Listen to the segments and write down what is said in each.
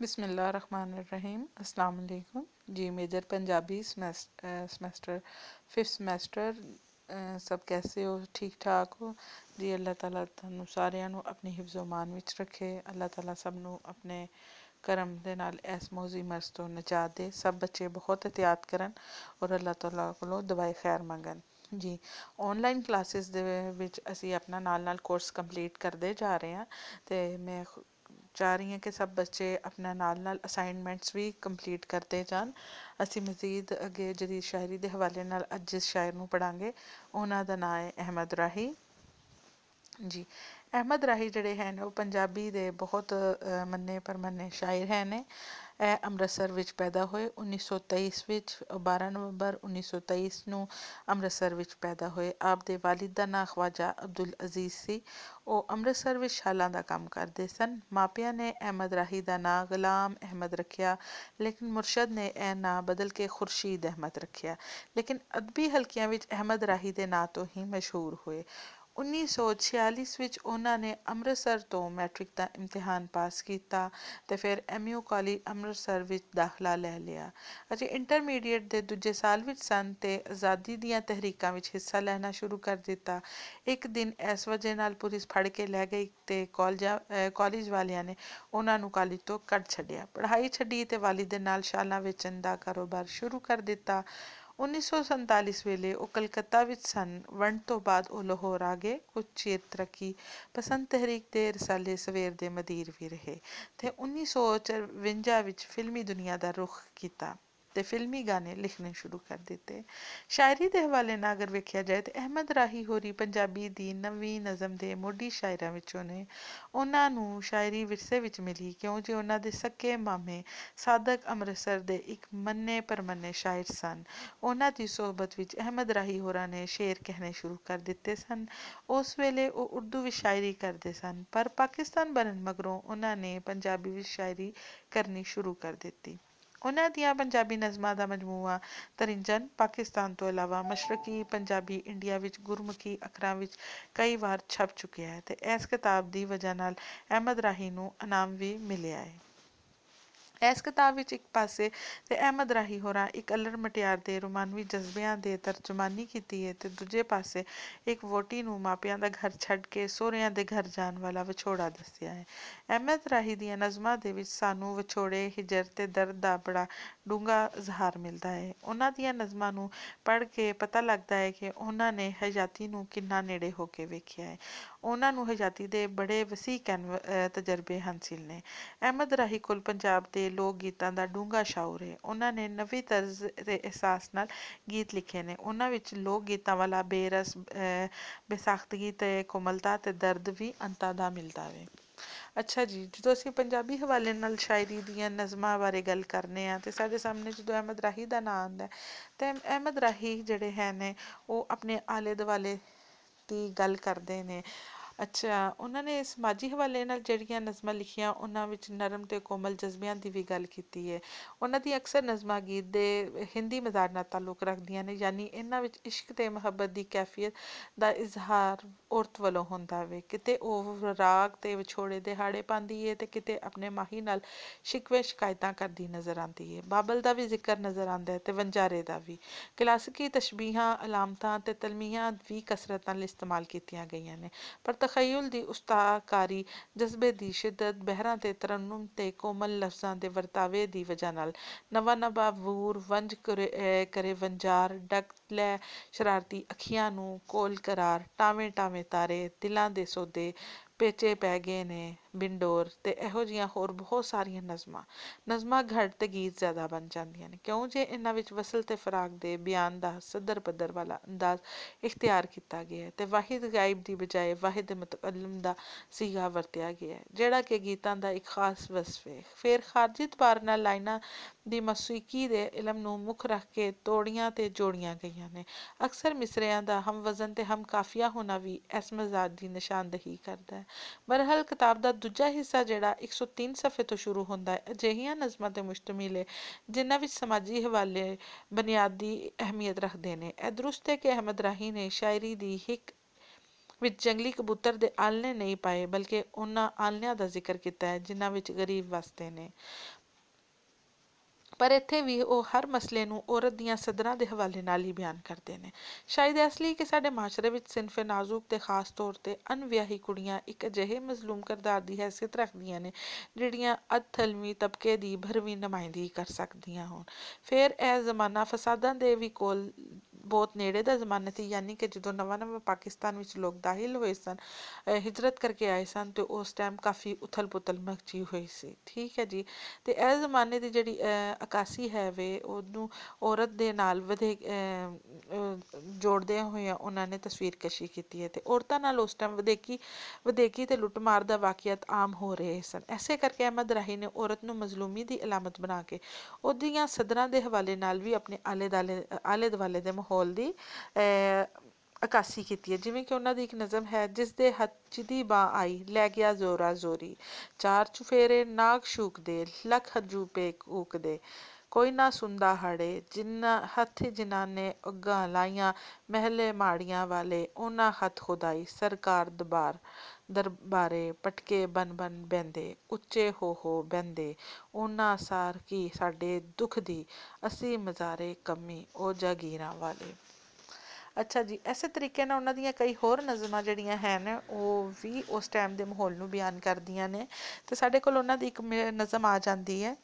ਬਿਸਮਿਲ੍ਲਾਹਿਰਰਹਿਮਾਨਿਰਰਹੀਮ ਅਸਲਾਮ ਅਲੈਕੁਮ ਜੀ major Punjabi semester fifth semester ਸਭ ਕੈਸੇ ਹੋ ਠੀਕ ਠਾਕ ਹੋ ਜੀ ਅੱਲਾਹ ਤਾਲਾ ਤੁਹਾਨੂੰ ਸਾਰਿਆਂ ਨੂੰ ਆਪਣੀ ਹਿਫਜ਼ੋ ਮਾਨ ਵਿੱਚ ਰੱਖੇ ਅੱਲਾਹ ਤਾਲਾ ਸਭ ਨੂੰ ਆਪਣੇ ਕਰਮ ਦੇ ਨਾਲ ਇਸ ਮੌਜ਼ੀ ਮਰਜ਼ ਤੋਂ ਨਜਾਤ ਦੇ ਸਭ ਬੱਚੇ ਬਹੁਤ ਇhtiyat ਕਰਨ ਔਰ ਅੱਲਾਹ ਤਾਲਾ ਕੋਲੋਂ ਦਵਾਈ ਖੈਰ ਮੰਗਣ ਜੀ ਆਨਲਾਈਨ ਕਲਾਸਿਸ ਦੇ ਵਿੱਚ ਅਸੀਂ ਆਪਣਾ ਨਾਲ ਨਾਲ ਕੋਰਸ ਕੰਪਲੀਟ ਕਰਦੇ ਜਾ ਰਹੇ ਹਾਂ ਤੇ ਮੈਂ ਚਾਹ ਰਹੀ ਹਾਂ ਕਿ ਸਭ ਬੱਚੇ ਆਪਣਾ ਨਾਲ ਨਾਲ ਅਸਾਈਨਮੈਂਟਸ ਵੀ ਕੰਪਲੀਟ ਕਰਦੇ ਜਾਣ। ਅਸੀਂ ਮਜ਼ੀਦ ਅੱਗੇ ਜਦੀਦ ਸ਼ਾਇਰੀ ਦੇ ਹਵਾਲੇ ਨਾਲ ਅੱਜ ਜਿਸ ਸ਼ਾਇਰ ਨੂੰ ਪੜਾਂਗੇ ਉਹਨਾਂ ਦਾ ਨਾਂ ਹੈ ਅਹਿਮਦ ਰਾਹੀ। ਜੀ ਅਹਿਮਦ ਰਾਹੀ ਜਿਹੜੇ ਹਨ ਉਹ ਪੰਜਾਬੀ ਦੇ ਬਹੁਤ ਮੰਨੇ ਪਰਮੰਨੇ ਸ਼ਾਇਰ ਹੈ ਨੇ। ਇਹ ਅੰਮ੍ਰਿਤਸਰ ਵਿੱਚ ਪੈਦਾ ਹੋਏ 1923 ਵਿੱਚ 12 ਨਵੰਬਰ 1923 ਨੂੰ ਅੰਮ੍ਰਿਤਸਰ ਵਿੱਚ ਪੈਦਾ ਹੋਏ। ਆਪ ਦੇ ਵਾਲਿਦ ਦਾ ਨਾਂ ਖਵਾਜਾ ਅਬਦੁਲ ਅਜ਼ੀਜ਼ ਸੀ। ਉਹ ਅੰਮ੍ਰਿਤਸਰ ਵਿੱਚ ਸ਼ਾਲਾਂ ਦਾ ਕੰਮ ਕਰਦੇ ਸਨ। ਮਾਪਿਆਂ ਨੇ ਅਹਿਮਦ ਰਾਹੀ ਦਾ ਨਾਂ ਗੁਲਾਮ ਅਹਿਮਦ ਰੱਖਿਆ, ਲੇਕਿਨ ਮੁਰਸ਼ਦ ਨੇ ਇਹ ਨਾਂ ਬਦਲ ਕੇ ਖੁਰਸ਼ੀਦ ਅਹਿਮਦ ਰੱਖਿਆ। ਲੇਕਿਨ ਅਦਬੀ ਹਲਕਿਆਂ ਵਿੱਚ ਅਹਿਮਦ ਰਾਹੀ ਦੇ ਨਾਂ ਤੋਂ ਹੀ ਮਸ਼ਹੂਰ ਹੋਏ। 1946 ਵਿੱਚ ਉਹਨਾਂ ਨੇ ਅੰਮ੍ਰਿਤਸਰ ਤੋਂ ਮੈਟ੍ਰਿਕ ਦਾ ਇਮਤਿਹਾਨ ਪਾਸ ਕੀਤਾ ਤੇ ਫਿਰ ਐਮਯੂ ਕਾਲਜ ਅੰਮ੍ਰਿਤਸਰ ਵਿੱਚ ਦਾਖਲਾ ਲੈ ਲਿਆ। ਅਜੇ ਇੰਟਰਮੀਡੀਏਟ ਦੇ ਦੂਜੇ ਸਾਲ ਵਿੱਚ ਸਨ ਤੇ ਆਜ਼ਾਦੀ ਦੀਆਂ ਤਹਿਰੀਕਾਂ ਵਿੱਚ ਹਿੱਸਾ ਲੈਣਾ ਸ਼ੁਰੂ ਕਰ ਦਿੱਤਾ। ਇੱਕ ਦਿਨ ਇਸ ਵਜ੍ਹਾ ਨਾਲ ਪੁਲਿਸ ਫੜ ਕੇ ਲੈ ਗਈ ਤੇ ਕਾਲਜ ਵਾਲਿਆਂ ਨੇ ਉਹਨਾਂ ਨੂੰ ਕਾਲਜ ਤੋਂ ਕੱਢ ਛੱਡਿਆ। ਪੜ੍ਹਾਈ ਛੱਡੀ ਤੇ ਵਾਲੀ ਦੇ ਨਾਲ ਸ਼ਾਲਾਂ ਵੇਚਣ ਦਾ ਕਾਰੋਬਾਰ ਸ਼ੁਰੂ ਕਰ ਦਿੱਤਾ। 1947 ਵੇਲੇ ਉਹ ਕਲਕੱਤਾ ਵਿੱਚ ਸਨ। ਵੰਡ ਤੋਂ ਬਾਅਦ ਉਹ ਲਾਹੌਰ ਆ ਗਏ। ਕੁਝ ਚਿਰ ਤਰੱਕੀ ਪਸੰਦ ਤਹਿਰੀਕ ਦੇ ਰਸਾਲੇ ਸਵੇਰ ਦੇ ਮਦੀਰ ਵੀ ਰਹੇ ਤੇ 1954 ਵਿੱਚ ਫਿਲਮੀ ਦੁਨੀਆ ਦਾ ਰੁਖ ਕੀਤਾ। ਤੇ ਫਿਲਮੀ ਗਾਣੇ ਲਿਖਣੇ ਸ਼ੁਰੂ ਕਰ ਦਿੱਤੇ। ਸ਼ਾਇਰੀ ਦੇ ਹਵਾਲੇ ਨਾਲ ਅਗਰ ਵੇਖਿਆ ਜਾਏ ਤੇ ਅਹਿਮਦ ਰਾਹੀ ਹੋਰੀ ਪੰਜਾਬੀ ਦੀ ਨਵੀਂ ਨਜ਼ਮ ਦੇ ਮੋਢੀ ਸ਼ਾਇਰਾਂ ਵਿੱਚੋਂ ਨੇ। ਉਹਨਾਂ ਨੂੰ ਸ਼ਾਇਰੀ ਵਿਰਸੇ ਵਿੱਚ ਮਿਲੀ ਕਿਉਂ? ਜੇ ਉਹਨਾਂ ਦੇ ਸੱਕੇ ਮਾਮੇ ਸਾਦਕ ਅੰਮ੍ਰਿਤਸਰ ਦੇ ਇੱਕ ਮੰਨੇ ਪਰਮੰਨੇ ਸ਼ਾਇਰ ਸਨ, ਉਹਨਾਂ ਦੀ ਸਹਬਤ ਵਿੱਚ ਅਹਿਮਦ ਰਾਹੀ ਹੋਰਾਂ ਨੇ ਸ਼ੇਰ ਕਹਿਣੇ ਸ਼ੁਰੂ ਕਰ ਦਿੱਤੇ ਸਨ। ਉਸ ਵੇਲੇ ਉਹ ਉਰਦੂ ਵਿੱਚ ਸ਼ਾਇਰੀ ਕਰਦੇ ਸਨ, ਪਰ ਪਾਕਿਸਤਾਨ ਬਣਨ ਮਗਰੋਂ ਉਹਨਾਂ ਨੇ ਪੰਜਾਬੀ ਵਿੱਚ ਸ਼ਾਇਰੀ ਕਰਨੀ ਸ਼ੁਰੂ ਕਰ ਦਿੱਤੀ। ਉਹਨਾਂ ਦੀਆਂ ਪੰਜਾਬੀ ਨਜ਼ਮਾਂ ਦਾ ਮਜਮੂਆ ਤਰਿੰਜਨ, ਪਾਕਿਸਤਾਨ ਤੋਂ ਇਲਾਵਾ ਮਸ਼ਰਕੀ, ਪੰਜਾਬੀ ਇੰਡੀਆ ਵਿੱਚ ਗੁਰਮੁਖੀ ਅੱਖਰਾਂ ਵਿੱਚ ਕਈ ਵਾਰ ਛਪ ਚੁੱਕਿਆ ਹੈ ਤੇ ਇਸ ਕਿਤਾਬ ਦੀ ਵਜ੍ਹਾ ਨਾਲ ਅਹਿਮਦ ਰਾਹੀ ਨੂੰ ਇਨਾਮ ਵੀ ਮਿਲਿਆ ਹੈ। ਇਸ ਕਿਤਾਬ ਵਿੱਚ ਇੱਕ ਪਾਸੇ ਤੇ ਅਹਿਮਦ ਰਾਹੀ ਹੋਰਾਂ ਇੱਕ ਅਲਰ ਮਟਿਆਰ ਦੇ ਰੋਮਾਨਵੀ ਜਜ਼ਬਿਆਂ ਦੇ ਤਰਜਮਾਨੀ ਕੀਤੀ ਹੈ ਤੇ ਦੂਜੇ ਪਾਸੇ ਇੱਕ ਵੋਟੀ ਨੂੰ ਮਾਪਿਆਂ ਦਾ ਘਰ ਛੱਡ ਕੇ ਸਹੁਰਿਆਂ ਦੇ ਘਰ ਜਾਣ ਵਾਲਾ ਵਿਛੋੜਾ ਦੱਸਿਆ ਹੈ ਅਹਿਮਦ ਰਾਹੀ ਦੀਆਂ ਨਜ਼ਮਾਂ ਦੇ ਵਿੱਚ ਸਾਨੂੰ ਵਿਛੋੜੇ, ਹਿਜਰ ਤੇ ਦਰਦ ਦਾ ਬੜਾ ਡੂੰਘਾ ਇਜ਼ਹਾਰ ਮਿਲਦਾ ਹੈ ਉਹਨਾਂ ਦੀਆਂ ਨਜ਼ਮਾਂ ਨੂੰ ਪੜ੍ਹ ਕੇ ਪਤਾ ਲੱਗਦਾ ਹੈ ਕਿ ਉਹਨਾਂ ਨੇ ਹਯਾਤੀ ਨੂੰ ਕਿੰਨਾ ਨੇੜੇ ਹੋ ਕੇ ਵੇਖਿਆ ਹੈ ਉਹਨਾਂ ਨੂੰ ਹਯਾਤੀ ਦੇ ਬੜੇ ਵਸੀ ਤਜਰਬੇ ਹਾਸਿਲ ਨੇ। ਅਹਿਮਦ ਰਾਹੀ ਕੋਲ ਪੰਜਾਬ ਦੇ ਲੋਕ ਗੀਤਾਂ ਦਾ ਡੂੰਘਾ ਸ਼ਾਉਰ ਹੈ ਉਹਨਾਂ ਨੇ ਨਵੀਂ ਤਰਜ਼ ਦੇ ਅਹਿਸਾਸ ਨਾਲ ਗੀਤ ਲਿਖੇ ਨੇ। ਉਹਨਾਂ ਵਿੱਚ ਲੋਕ ਗੀਤਾਂ ਵਾਲਾ ਬੇਰਸ ਬੇਸਾਖਤਗੀ ਤੇ ਕੋਮਲਤਾ ਤੇ ਦਰਦ ਵੀ ਅੰਤਾਂ ਦਾ ਮਿਲਦਾ ਵੇ। ਅੱਛਾ ਜੀ, ਜਦੋਂ ਅਸੀਂ ਪੰਜਾਬੀ ਹਵਾਲੇ ਨਾਲ ਸ਼ਾਇਰੀ ਦੀਆਂ ਨਜ਼ਮਾਂ ਬਾਰੇ ਗੱਲ ਕਰਨੇ ਆ ਤੇ ਸਾਡੇ ਸਾਹਮਣੇ ਜਦੋਂ ਅਹਿਮਦ ਰਾਹੀ ਦਾ ਨਾਮ ਆਉਂਦਾ ਤੇ ਅਹਿਮਦ ਰਾਹੀ ਜਿਹੜੇ ਹੈ ਨੇ, ਉਹ ਆਪਣੇ ਆਲੇ ਦੁਆਲੇ ਦੀ ਗੱਲ ਕਰਦੇ ਨੇ। ਅੱਛਾ, ਉਹਨਾਂ ਨੇ ਸਮਾਜੀ ਹਵਾਲੇ ਨਾਲ ਜਿਹੜੀਆਂ ਨਜ਼ਮਾਂ ਲਿਖੀਆਂ, ਉਹਨਾਂ ਵਿੱਚ ਨਰਮ ਤੇ ਕੋਮਲ ਜਜ਼ਬਿਆਂ ਦੀ ਵੀ ਗੱਲ ਕੀਤੀ ਹੈ ਉਹਨਾਂ ਦੀ ਅਕਸਰ ਨਜ਼ਮਾਂ ਗੀਤ ਦੇ ਹਿੰਦੀ ਮਜ਼ਾਰ ਨਾਲ ਤਾਲੁਕ ਰੱਖਦੀਆਂ ਨੇ, ਯਾਨੀ ਇਹਨਾਂ ਵਿੱਚ ਇਸ਼ਕ ਤੇ ਮੁਹੱਬਤ ਦੀ ਕੈਫੀਅਤ ਦਾ ਇਜ਼ਹਾਰ ਔਰਤ ਵੱਲੋਂ ਹੁੰਦਾ ਵੇ। ਕਿਤੇ ਉਹ ਰਾਗ ਤੇ ਵਿਛੋੜੇ ਦੇ ਹਾੜੇ ਪਾਉਂਦੀ ਹੈ ਤੇ ਕਿਤੇ ਆਪਣੇ ਮਾਹੀ ਨਾਲ ਸ਼ਿਕਵੇ ਸ਼ਿਕਾਇਤਾਂ ਕਰਦੀ ਨਜ਼ਰ ਆਉਂਦੀ ਹੈ ਬਾਬਲ ਦਾ ਵੀ ਜ਼ਿਕਰ ਨਜ਼ਰ ਆਉਂਦਾ ਹੈ ਤੇ ਵੰਜਾਰੇ ਦਾ ਵੀ। ਕਲਾਸਿਕੀ ਤਸ਼ਬੀਹਾਂ, ਅਲਾਮਤਾਂ ਤੇ ਤਲਮੀਆਂ ਵੀ ਕਸਰਤ ਨਾਲ ਇਸਤੇਮਾਲ ਕੀਤੀਆਂ ਗਈਆਂ ਨੇ। ਪਰ ਤਖਯਲ ਦੀ ਉਸਤਾਕਾਰੀ ਜਜ਼ਬੇ ਦੀ ਸ਼ਿੱਦਤ, ਬਹਿਰਾਂ ਤੇ ਤਰਨਮ ਤੇ ਕੋਮਲ ਲਫ਼ਜ਼ਾਂ ਦੇ ਵਰਤਾਵੇ ਦੀ ਵਜ੍ਹਾ ਨਾਲ। ਨਵਾਂ ਨਵਾਂ ਵੂਰ, ਵੰਜ ਕਰੇ ਵੰਜਾਰ, ਡਕ ਲੈ ਸ਼ਰਾਰਤੀ ਅੱਖੀਆਂ ਨੂੰ ਕੋਲ ਕਰਾਰ ਟਾਵੇਂ ਟਾਵੇਂ ਤਾਰੇ ਦਿਲਾਂ ਦੇ ਸੌਦੇ ਪੇਚੇ ਪੈ ਗਏ ਨੇ। ਬਿੰਡੋਰ ਤੇ ਇਹੋ ਜੀਆਂ ਹੋਰ ਬਹੁਤ ਸਾਰੀਆਂ ਨਜ਼ਮਾਂ ਨਜ਼ਮਾਂ ਘੱਟ ਤੇ ਗੀਤ ਜ਼ਿਆਦਾ ਬਣ ਜਾਂਦੀਆਂ ਨੇ। ਕਿਉਂ ਜੇ ਇਹਨਾਂ ਵਿੱਚ ਵਸਲ ਤੇ ਫਰਾਕ ਦੇ ਬਿਆਨ ਦਾ ਸਦਰ ਪੱਧਰ ਵਾਲਾ ਅੰਦਾਜ਼ ਇਖਤਿਆਰ ਕੀਤਾ ਗਿਆ ਹੈ ਤੇ ਵਾਹਿਦ ਗਾਇਬ ਦੀ ਬਜਾਏ ਵਾਹਿਦ ਮੁਤਕਲਮ ਦਾ ਸੀਗਾ ਵਰਤਿਆ ਗਿਆ ਹੈ, ਜਿਹੜਾ ਕਿ ਗੀਤਾਂ ਦਾ ਇੱਕ ਖਾਸ ਵਸਫ ਹੈ। ਫਿਰ ਖਾਰਜੀ ਤਬਾਰ ਨਾਲ ਲਾਈਨਾਂ ਦੀ ਮੌਸੀਕੀ ਦੇ ਇਲਮ ਨੂੰ ਮੁੱਖ ਰੱਖ ਕੇ ਤੋੜੀਆਂ ਤੇ ਜੋੜੀਆਂ ਗਈਆਂ ਨੇ। ਅਕਸਰ ਮਿਸਰਿਆਂ ਦਾ ਹਮ ਵਜ਼ਨ ਤੇ ਹਮ ਕਾਫੀਆ ਹੋਣਾ ਵੀ ਇਸ ਮਜ਼ਾਜ ਦੀ ਨਿਸ਼ਾਨਦਹੀ ਕਰਦਾ ਹੈ। ਬਰਹਲ ਕਿਤਾਬ ਦਾ ਦੂਜਾ ਹਿੱਸਾ ਜਿਹੜਾ 103 ਸਫ਼ੇ ਤੋਂ ਸ਼ੁਰੂ ਹੁੰਦਾ ਹੈ, ਅਜਿਹੀਆਂ ਨਜ਼ਮਾਂ ਤੇ ਮੁਸ਼ਤਮਿਲ ਹੈ ਜਿਨ੍ਹਾਂ ਵਿੱਚ ਸਮਾਜੀ ਹਵਾਲੇ ਬੁਨਿਆਦੀ ਅਹਿਮੀਅਤ ਰੱਖਦੇ ਨੇ। ਇਹ ਦਰੁਸਤ ਹੈ ਕਿ ਅਹਿਮਦ ਰਾਹੀ ਨੇ ਸ਼ਾਇਰੀ ਦੀ ਹਿੱਕ ਵਿੱਚ ਜੰਗਲੀ ਕਬੂਤਰ ਦੇ ਆਲਣੇ ਨਹੀਂ ਪਾਏ, ਬਲਕਿ ਉਹਨਾਂ ਆਲਣਿਆਂ ਦਾ ਜ਼ਿਕਰ ਕੀਤਾ ਹੈ, ਜਿਨ੍ਹਾਂ ਵਿੱਚ ਗਰੀਬ ਵਸਦੇ ਨੇ। ਪਰ ਇੱਥੇ ਵੀ ਉਹ ਹਰ ਮਸਲੇ ਨੂੰ ਔਰਤ ਦੀਆਂ ਸਦਰਾਂ ਦੇ ਹਵਾਲੇ ਨਾਲ ਹੀ ਬਿਆਨ ਕਰਦੇ ਨੇ। ਸ਼ਾਇਦ ਇਸ ਲਈ ਕਿ ਸਾਡੇ ਮਾਸ਼ਰੇ ਵਿੱਚ ਸਿਨਫ ਨਾਜ਼ੁਕ ਤੇ ਖਾਸ ਤੌਰ ਤੇ ਅਨਵਿਆਹੀ ਕੁੜੀਆਂ ਇੱਕ ਅਜਿਹੇ ਮਜ਼ਲੂਮ ਕਰਦਾਰ ਦੀ ਹੈਸੀਅਤ ਰੱਖਦੀਆਂ ਨੇ, ਜਿਹੜੀਆਂ ਅਧਥਲਮੀ ਤਬਕੇ ਦੀ ਭਰਵੀਂ ਨੁਮਾਇੰਦਗੀ ਕਰ ਸਕਦੀਆਂ ਹੋਣ। ਫਿਰ ਇਹ ਜ਼ਮਾਨਾ ਫਸਾਦਾਂ ਦੇ ਵੀ ਕੋਲ ਬਹੁਤ ਨੇੜੇ ਦਾ ਜ਼ਮਾਨਾ ਸੀ, ਯਾਨੀ ਕਿ ਜਦੋਂ ਨਵਾਂ ਨਵਾਂ ਪਾਕਿਸਤਾਨ ਵਿੱਚ ਲੋਕ ਦਾਖਲ ਹੋਏ ਸਨ ਹਿਜਰਤ ਕਰਕੇ ਆਏ ਸਨ ਤੇ ਉਸ ਟਾਈਮ ਕਾਫੀ ਉਥਲ ਪੁਥਲ ਮਚੀ ਹੋਈ ਸੀ, ਠੀਕ ਹੈ ਜੀ। ਤੇ ਇਹ ਜ਼ਮਾਨੇ ਦੀ ਜਿਹੜੀ ਅਕਾਸੀ ਹੈ ਵੇ, ਉਹਨੂੰ ਔਰਤ ਦੇ ਨਾਲ ਵਧੇ ਜੋੜਦੇ ਹੋਏ ਉਹਨਾਂ ਨੇ ਤਸਵੀਰਕਸ਼ੀ ਕੀਤੀ ਹੈ ਤੇ ਔਰਤਾਂ ਨਾਲ ਉਸ ਟਾਈਮ ਵਧੇਕੀ ਵਧੇਕੀ ਤੇ ਲੁੱਟਮਾਰ ਦਾ ਵਾਕਿਆਤ ਆਮ ਹੋ ਰਹੇ ਸਨ। ਐਸੇ ਕਰਕੇ ਅਹਿਮਦ ਰਾਹੀ ਨੇ ਔਰਤ ਨੂੰ ਮਜ਼ਲੂਮੀ ਦੀ ਅਲਾਮਤ ਬਣਾ ਕੇ ਉਹਦੀਆਂ ਸਦਰਾਂ ਦੇ ਹਵਾਲੇ ਨਾਲ ਵੀ ਆਪਣੇ ਆਲੇ ਦਾਲੇ ਆਲੇ ਦੁਆਲੇ ਦੇ ਮਾਹੌਲ ਦੀ ਅਕਾਸੀ ਕੀਤੀ ਹੈ। ਜਿਵੇਂ ਕਿ ਉਹਨਾਂ ਦੀ ਇੱਕ ਨਜ਼ਮ ਹੈ ਜਿਸ ਦੇ ਹੱਥ ਦੀ ਬਾਹ ਆਈ, ਲੈ ਗਿਆ ਜ਼ੋਰਾ ਜ਼ੋਰੀ। ਚਾਰ ਚੁਫੇਰੇ ਨਾਗ ਸ਼ੂਕ ਦੇ, ਲੱਖ ਹਜੂ ਪੇ ਕੂਕ ਦੇ। ਕੋਈ ਨਾ ਸੁੰਦਾ ਹੜੇ ਜਿਨ੍ਹਾਂ ਹੱਥ ਜਿਨ੍ਹਾਂ ਨੇ ਅੱਗਾਂ ਲਾਈਆਂ, ਮਹਿਲੇ ਮਾੜੀਆਂ ਵਾਲੇ, ਉਹਨਾਂ ਹੱਥ ਖੁਦਾਈ, ਸਰਕਾਰ ਦਬਾਰ। ਦਰਬਾਰੇ ਪਟਕੇ ਬਨ ਬਨ ਬਹਿੰਦੇ, ਉੱਚੇ ਹੋ ਹੋ ਬਹਿੰਦੇ। ਉਹਨਾਂ ਸਾਰ ਕੀ ਸਾਡੇ ਦੁੱਖ ਦੀ, ਅਸੀਂ ਮਜ਼ਾਰੇ ਕਮੀ ਉਹ ਜਾਗੀਰਾਂ ਵਾਲੇ। ਅੱਛਾ ਜੀ, ਐਸੇ ਤਰੀਕੇ ਨਾਲ ਉਹਨਾਂ ਦੀਆਂ ਕਈ ਹੋਰ ਨਜ਼ਮਾਂ ਜਿਹੜੀਆਂ ਹਨ, ਉਹ ਵੀ ਉਸ ਟਾਈਮ ਦੇ ਮਾਹੌਲ ਨੂੰ ਬਿਆਨ ਕਰਦੀਆਂ ਨੇ। ਤੇ ਸਾਡੇ ਕੋਲ ਉਹਨਾਂ ਦੀ ਇੱਕ ਨਜ਼ਮ ਆ ਜਾਂਦੀ ਹੈ।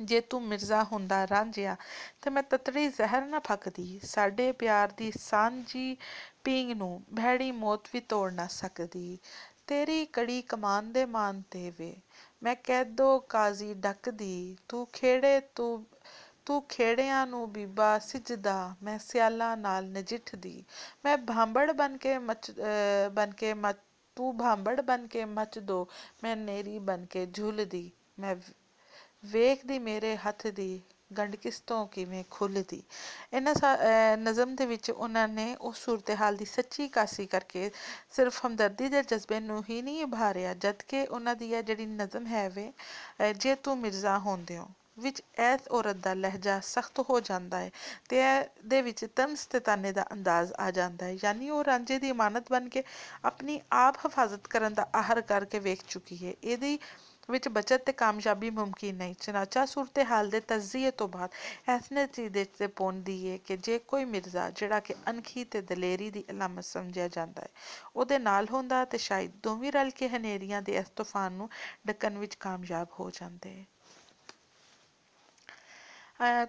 ਜੇ ਤੂੰ ਮਿਰਜ਼ਾ ਹੁੰਦਾ ਰਾਂਝਿਆ, ਤੇ ਮੈਂ ਤਤੜੀ ਜ਼ਹਿਰ ਨਾ ਫੱਕਦੀ। ਸਾਡੇ ਪਿਆਰ ਦੀ ਸਾਂਝੀ ਪੀਂਗ ਨੂੰ ਭੈੜੀ ਮੌਤ ਵੀ ਤੋੜ ਨਾ ਸਕਦੀ। ਤੇਰੀ ਕੜੀ ਕਮਾਨ ਦੇ ਮਾਨ ਤੇ ਵੇ। ਮੈਂ ਕੈਦੋ ਕਾਜ਼ੀ ਡੱਕਦੀ। ਤੂੰ ਖੇੜੇ, ਤੂੰ ਤੂੰ ਖੇੜਿਆਂ ਨੂੰ ਬੀਬਾ ਸਿਜਦਾ। ਮੈਂ ਸਿਆਲਾਂ ਨਾਲ ਨਜਿੱਠਦੀ। ਮੈਂ ਭਾਂਬੜ ਬਨ ਕੇ ਮਚ ਬਨ ਕੇ ਮਚ, ਤੂੰ ਭਾਂਬੜ ਬਨ ਕੇ ਮਚ ਦੋ। ਮੈਂ ਨੇਰੀ ਬਨ ਕੇ ਝੁਲਦੀ। ਮੈਂ ਵੇਖਦੀ ਮੇਰੇ ਹੱਥ ਦੀ ਗੰਢ ਕਿਸ ਤੋਂ ਕਿਵੇਂ ਖੁੱਲਦੀ। ਇਹਨਾਂ ਨਜ਼ਮ ਦੇ ਵਿੱਚ ਉਹਨਾਂ ਨੇ ਉਸ ਸੂਰਤ-ਹਾਲ ਦੀ ਸੱਚੀ ਕਾਸੀ ਕਰਕੇ ਸਿਰਫ ਹਮਦਰਦੀ ਦੇ ਜਜ਼ਬੇ ਨੂੰ ਹੀ ਨਹੀਂ ਉਭਾਰਿਆ, ਜਦ ਕਿ ਉਹਨਾਂ ਦੀ ਇਹ ਜਿਹੜੀ ਨਜ਼ਮ ਹੈ ਵੇ ਜੇ ਤੂੰ ਮਿਰਜ਼ਾ ਹੁੰਦੇ ਹੋ, ਵਿੱਚ ਇਸ ਔਰਤ ਦਾ ਲਹਿਜਾ ਸਖਤ ਹੋ ਜਾਂਦਾ ਹੈ ਤੇ ਦੇ ਵਿੱਚ ਤਮਸ ਤੇ ਤਾਨੇ ਦਾ ਅੰਦਾਜ਼ ਆ ਜਾਂਦਾ ਹੈ। ਯਾਨੀ ਉਹ ਰਾਂਝੇ ਦੀ ਇਮਾਨਤ ਬਣ ਕੇ ਆਪਣੀ ਆਪ ਹਿਫਾਜ਼ਤ ਕਰਨ ਦਾ ਆਹਰ ਕਰਕੇ ਵੇਖ ਚੁੱਕੀ ਹੈ। ਇਹਦੀ ਵਿੱਚ ਬਚਤ ਤੇ ਕਾਮਯਾਬੀ ਮੁਮਕਿਨ ਨਹੀਂ। ਚਨਾਚਾ ਸੂਰਤ ਹਾਲ ਦੇ ਤਜੀਏ ਤੋਂ ਬਾਅਦ ਇਸ ਚੀਜ਼ ਤੇ ਪਹੁੰਚਦੀ ਹੈ ਕਿ ਜੇ ਕੋਈ ਮਿਰਜ਼ਾ, ਜਿਹੜਾ ਕਿ ਅਣਖੀ ਤੇ ਦਲੇਰੀ ਦੀ ਅਲਾਮਤ ਸਮਝਿਆ ਜਾਂਦਾ ਹੈ ਉਹਦੇ ਨਾਲ ਹੁੰਦਾ ਤੇ ਸ਼ਾਇਦ ਦੋਵੇਂ ਰਲ ਕੇ ਹਨੇਰੀਆਂ ਦੇ ਇਸ ਤੂਫਾਨ ਨੂੰ ਡੱਕਣ ਵਿੱਚ ਕਾਮਯਾਬ ਹੋ ਜਾਂਦੇ।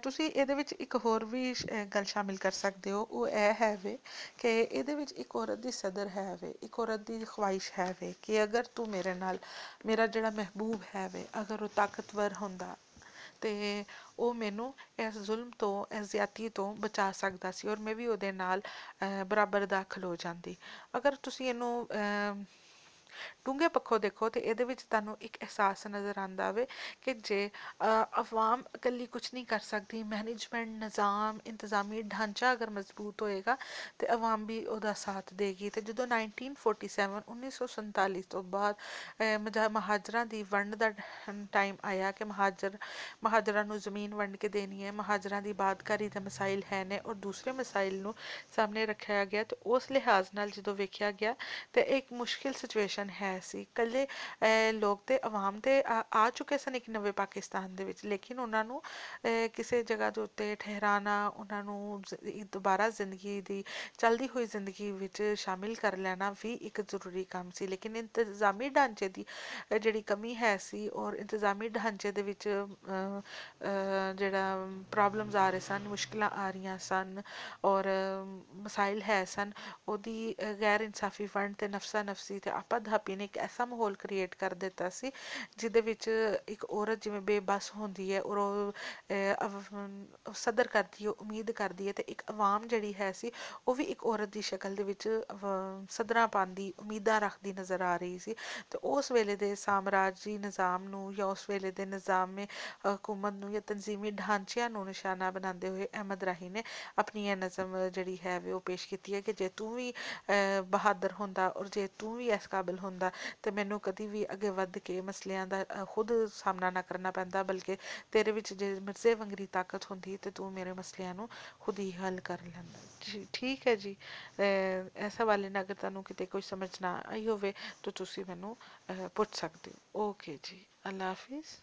ਤੁਸੀਂ ਇਹਦੇ ਵਿੱਚ ਇੱਕ ਹੋਰ ਵੀ ਗੱਲ ਸ਼ਾਮਿਲ ਕਰ ਸਕਦੇ ਹੋ। ਉਹ ਇਹ ਹੈ ਵੇ ਕਿ ਇਹਦੇ ਵਿੱਚ ਇੱਕ ਔਰਤ ਦੀ ਸਦਰ ਹੈ ਵੇ, ਇੱਕ ਔਰਤ ਦੀ ਖਵਾਇਸ਼ ਹੈ ਵੇ ਕਿ ਅਗਰ ਤੂੰ ਮੇਰੇ ਨਾਲ, ਮੇਰਾ ਜਿਹੜਾ ਮਹਿਬੂਬ ਹੈ ਵੇ, ਅਗਰ ਉਹ ਤਾਕਤਵਰ ਹੁੰਦਾ ਤੇ ਉਹ ਮੈਨੂੰ ਇਸ ਜ਼ੁਲਮ ਤੋਂ, ਇਸ ਜ਼ਿਆਤੀ ਤੋਂ ਬਚਾ ਸਕਦਾ ਸੀ ਔਰ ਮੈਂ ਵੀ ਉਹਦੇ ਨਾਲ ਬਰਾਬਰ ਦਾਖਲ ਹੋ ਜਾਂਦੀ। ਅਗਰ ਤੁਸੀਂ ਇਹਨੂੰ ਡੂੰਘੇ ਪੱਖੋਂ ਦੇਖੋ ਤੇ ਇਹਦੇ ਵਿੱਚ ਤੁਹਾਨੂੰ ਇੱਕ ਅਹਿਸਾਸ ਨਜ਼ਰ ਆਉਂਦਾ ਵੇ ਕਿ ਜੇ ਆਵਾਮ ਇਕੱਲੀ ਕੁਝ ਨਹੀਂ ਕਰ ਸਕਦੀ ਮੈਨੇਜਮੈਂਟ ਨਿਜ਼ਾਮ, ਇੰਤਜ਼ਾਮੀ ਢਾਂਚਾ ਅਗਰ ਮਜ਼ਬੂਤ ਹੋਏਗਾ ਤੇ ਅਵਾਮ ਵੀ ਉਹਦਾ ਸਾਥ ਦੇਗੀ। ਤੇ ਜਦੋਂ 1947 1947 ਤੋਂ ਬਾਅਦ ਮਹਾਜਰਾਂ ਦੀ ਵੰਡ ਦਾ ਟਾਈਮ ਆਇਆ ਕਿ ਮਹਾਜਰ, ਮਹਾਜਰਾਂ ਨੂੰ ਜ਼ਮੀਨ ਵੰਡ ਕੇ ਦੇਣੀ ਹੈ, ਮਹਾਜਰਾਂ ਦੀ ਬਾਦਕਾਰੀ ਦੇ ਮਸਾਇਲ ਹੈ ਨੇ ਔਰ ਦੂਸਰੇ ਮਸਾਇਲ ਨੂੰ ਸਾਹਮਣੇ ਰੱਖਿਆ ਗਿਆ ਤੇ ਉਸ ਲਿਹਾਜ਼ ਨਾਲ ਜਦੋਂ ਵੇਖਿਆ ਗਿਆ ਤੇ ਇੱਕ ਮੁਸ਼ਕਿਲ ਸਿਚੁਏਸ਼ਨ ਪਾਕਿਸਤਾਨ ਹੈ ਸੀ। ਕੱਲੇ ਲੋਕ ਤੇ ਆਵਾਮ ਤੇ ਆ ਚੁੱਕੇ ਸਨ ਇੱਕ ਨਵੇਂ ਪਾਕਿਸਤਾਨ ਦੇ ਵਿੱਚ। ਲੇਕਿਨ ਉਹਨਾਂ ਨੂੰ ਕਿਸੇ ਜਗ੍ਹਾ ਦੇ ਉੱਤੇ ਠਹਿਰਾਣਾ, ਉਹਨਾਂ ਨੂੰ ਦੁਬਾਰਾ ਜ਼ਿੰਦਗੀ ਦੀ, ਚੱਲਦੀ ਹੋਈ ਜ਼ਿੰਦਗੀ ਵਿੱਚ ਸ਼ਾਮਿਲ ਕਰ ਲੈਣਾ ਵੀ ਇੱਕ ਜ਼ਰੂਰੀ ਕੰਮ ਸੀ। ਲੇਕਿਨ ਇੰਤਜ਼ਾਮੀ ਢਾਂਚੇ ਦੀ ਜਿਹੜੀ ਕਮੀ ਹੈ ਸੀ ਔਰ ਇੰਤਜ਼ਾਮੀ ਢਾਂਚੇ ਦੇ ਵਿੱਚ ਜਿਹੜਾ ਪ੍ਰੋਬਲਮਸ ਆ ਰਹੇ ਸਨ, ਮੁਸ਼ਕਲਾਂ ਆ ਰਹੀਆਂ ਸਨ ਔਰ ਮਸਾਇਲ ਹੈ ਸਨ, ਉਹਦੀ ਗੈਰ ਇਨਸਾਫੀ ਫੰਡ ਤੇ ਨਫਸਾ ਨਫਸੀ ਤੇ ਆਪਾ ਥਾਪੀ ਨੇ ਇੱਕ ਐਸਾ ਮਾਹੌਲ ਕ੍ਰੀਏਟ ਕਰ ਦਿੱਤਾ ਸੀ, ਜਿਹਦੇ ਵਿੱਚ ਇੱਕ ਔਰਤ ਜਿਵੇਂ ਬੇਬਸ ਹੁੰਦੀ ਹੈ ਔਰ ਉਹ ਸਦਰ ਕਰਦੀ ਹੈ ਉਮੀਦ ਕਰਦੀ ਹੈ ਤੇ ਇੱਕ ਆਵਾਮ ਜਿਹੜੀ ਹੈ ਸੀ, ਉਹ ਵੀ ਇੱਕ ਔਰਤ ਦੀ ਸ਼ਕਲ ਦੇ ਵਿੱਚ ਸਦਰਾਂ ਪਾਉਂਦੀ, ਉਮੀਦਾਂ ਰੱਖਦੀ ਨਜ਼ਰ ਆ ਰਹੀ ਸੀ। ਤੇ ਉਸ ਵੇਲੇ ਦੇ ਸਾਮਰਾਜੀ ਨਿਜ਼ਾਮ ਨੂੰ ਜਾਂ ਉਸ ਵੇਲੇ ਦੇ ਨਿਜ਼ਾਮੇ ਹਕੂਮਤ ਨੂੰ ਜਾਂ ਤਨਜ਼ੀਮੀ ਢਾਂਚਿਆਂ ਨੂੰ ਨਿਸ਼ਾਨਾ ਬਣਾਉਂਦੇ ਹੋਏ ਅਹਿਮਦ ਰਾਹੀ ਨੇ ਆਪਣੀ ਇਹ ਨਜ਼ਮ ਜਿਹੜੀ ਹੈ ਵੀ ਉਹ ਪੇਸ਼ ਕੀਤੀ ਹੈ ਕਿ ਜੇ ਤੂੰ ਵੀ ਬਹਾਦਰ ਹੁੰਦਾ ਔਰ ਜੇ ਤੂੰ ਵੀ ਇਸ ਕਾਬਲ ਹੱਲ ਹੁੰਦਾ ਤੇ ਮੈਨੂੰ ਕਦੀ ਵੀ ਅੱਗੇ ਵੱਧ ਕੇ ਮਸਲਿਆਂ ਦਾ ਖੁਦ ਸਾਹਮਣਾ ਨਾ ਕਰਨਾ ਪੈਂਦਾ ਬਲਕਿ ਤੇਰੇ ਵਿੱਚ ਜੇ ਮਿਰਜ਼ੇ ਵੰਗਰੀ ਤਾਕਤ ਹੁੰਦੀ ਤੇ ਤੂੰ ਮੇਰੇ ਮਸਲਿਆਂ ਨੂੰ ਖੁਦ ਹੀ ਹੱਲ ਕਰ ਲੈਂਦਾ। ਜੀ ਠੀਕ ਹੈ ਜੀ। ਅ, ਇਸ ਹਵਾਲੇ ਨਾਲ ਅਗਰ ਤੁਹਾਨੂੰ ਕਿਤੇ ਕੋਈ ਸਮਝ ਨਾ ਆਈ ਹੋਵੇ ਤਾਂ ਤੁਸੀਂ ਮੈਨੂੰ ਅ, ਪੁੱਛ ਸਕਦੇ ਹੋ। ਓਕੇ ਜੀ। ਅੱਲਾ ਹਾਫਿਜ਼।